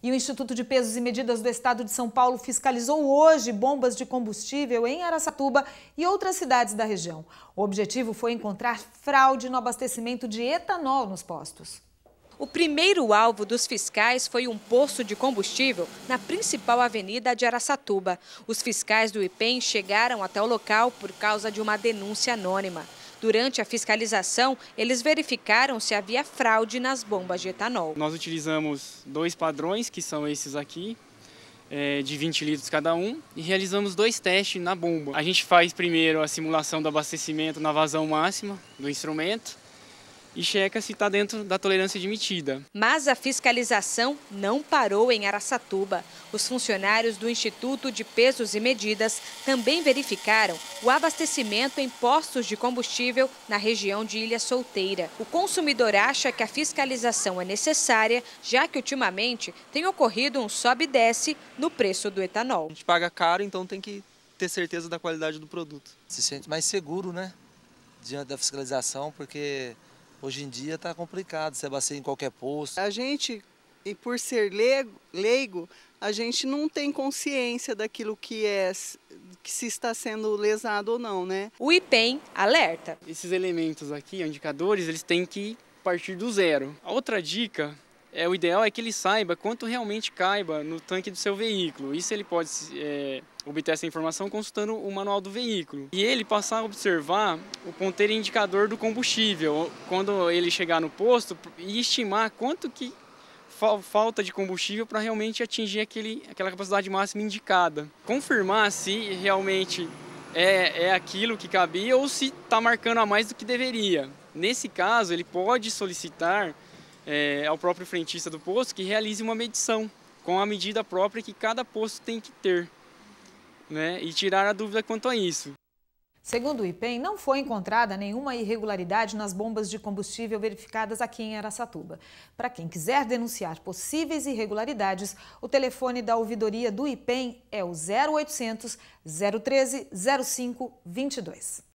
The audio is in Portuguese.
E o Instituto de Pesos e Medidas do Estado de São Paulo fiscalizou hoje bombas de combustível em Araçatuba e outras cidades da região. O objetivo foi encontrar fraude no abastecimento de etanol nos postos. O primeiro alvo dos fiscais foi um posto de combustível na principal avenida de Araçatuba. Os fiscais do IPEM chegaram até o local por causa de uma denúncia anônima. Durante a fiscalização, eles verificaram se havia fraude nas bombas de etanol. Nós utilizamos dois padrões, que são esses aqui, é, de 20 litros cada um, e realizamos dois testes na bomba. A gente faz primeiro a simulação do abastecimento na vazão máxima do instrumento, e checa se está dentro da tolerância admitida. Mas a fiscalização não parou em Araçatuba. Os funcionários do Instituto de Pesos e Medidas também verificaram o abastecimento em postos de combustível na região de Ilha Solteira. O consumidor acha que a fiscalização é necessária, já que ultimamente tem ocorrido um sobe e desce no preço do etanol. A gente paga caro, então tem que ter certeza da qualidade do produto. Se sente mais seguro, né? Diante da fiscalização, porque Hoje em dia está complicado, você abastecer em qualquer posto. A gente, e por ser leigo, a gente não tem consciência daquilo que é que se está sendo lesado ou não, né? O IPEM alerta. Esses elementos aqui, indicadores, eles têm que partir do zero. A outra dica é o ideal é que ele saiba quanto realmente caiba no tanque do seu veículo. Isso ele pode é, obter essa informação consultando o manual do veículo. E ele passar a observar o ponteiro indicador do combustível quando ele chegar no posto e estimar quanto que falta de combustível para realmente atingir aquele, aquela capacidade máxima indicada. Confirmar se realmente é, é aquilo que cabia ou se está marcando a mais do que deveria. Nesse caso, ele pode solicitar é, ao próprio frentista do posto que realize uma medição com a medida própria que cada posto tem que ter né, e tirar a dúvida quanto a isso. Segundo o IPEM, não foi encontrada nenhuma irregularidade nas bombas de combustível verificadas aqui em Araçatuba. Para quem quiser denunciar possíveis irregularidades, o telefone da ouvidoria do IPEM é o 0800 013 0522.